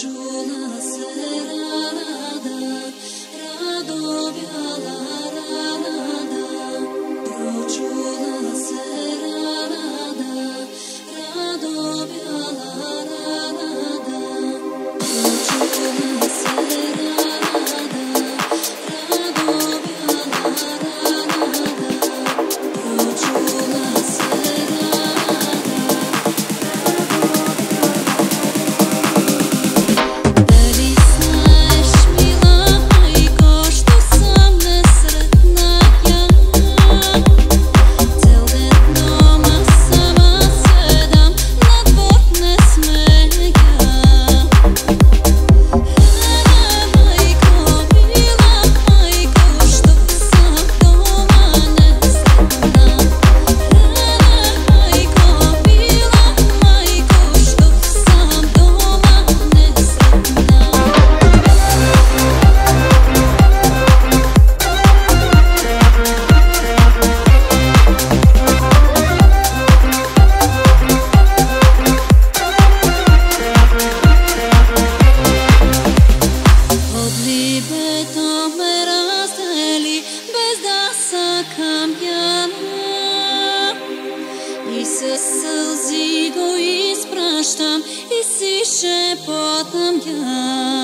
Çuğuna sarılan сълзи го изпращам и си шепотам я.